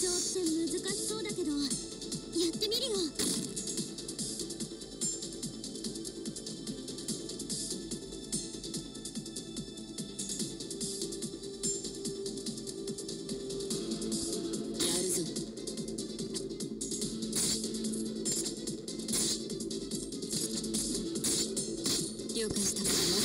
情って難しそうだけどやってみるよ了解した。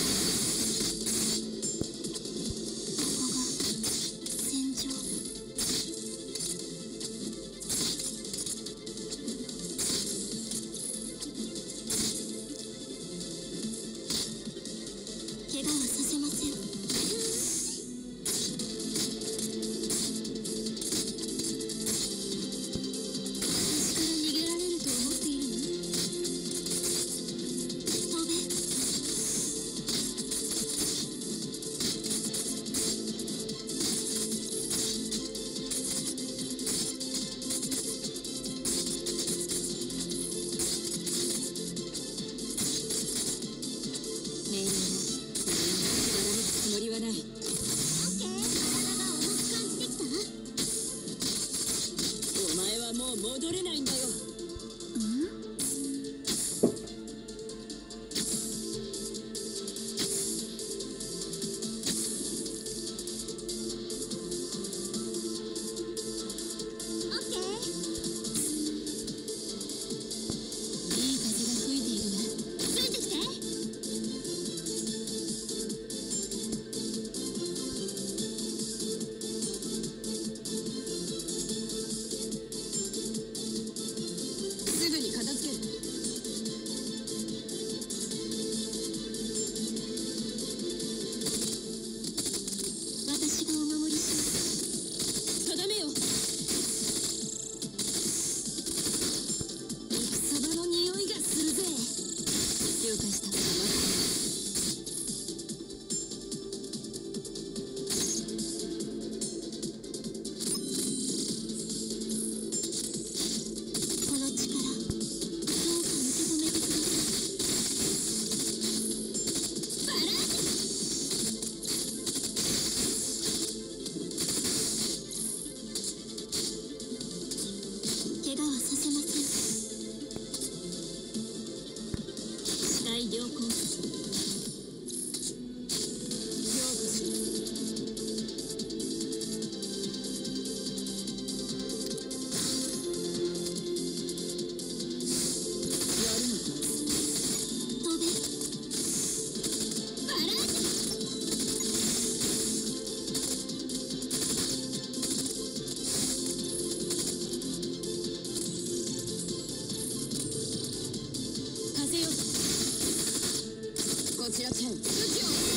ようこし只要趁。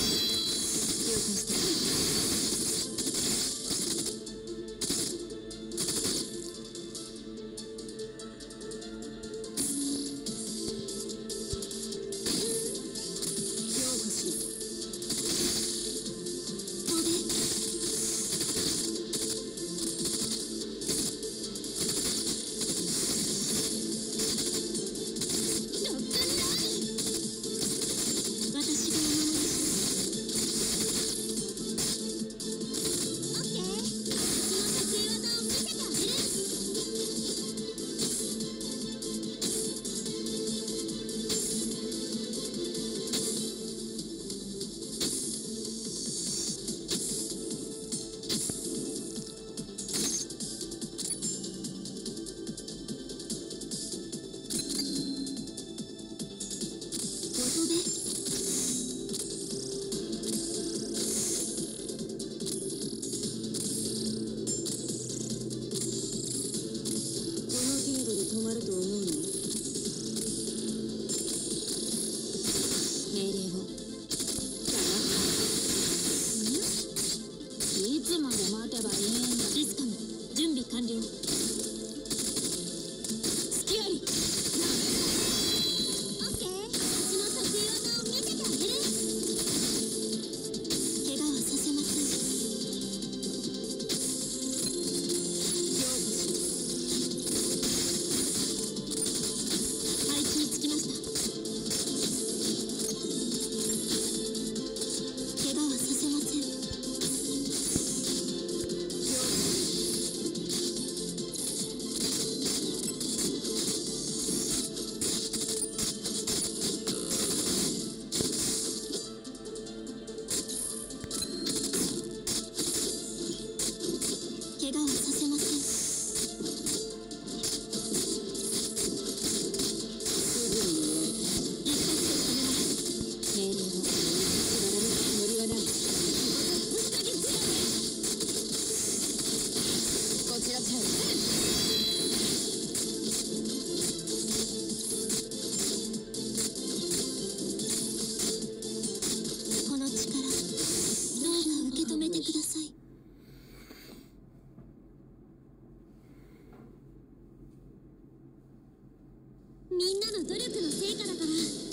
みんなの努力の成果だから。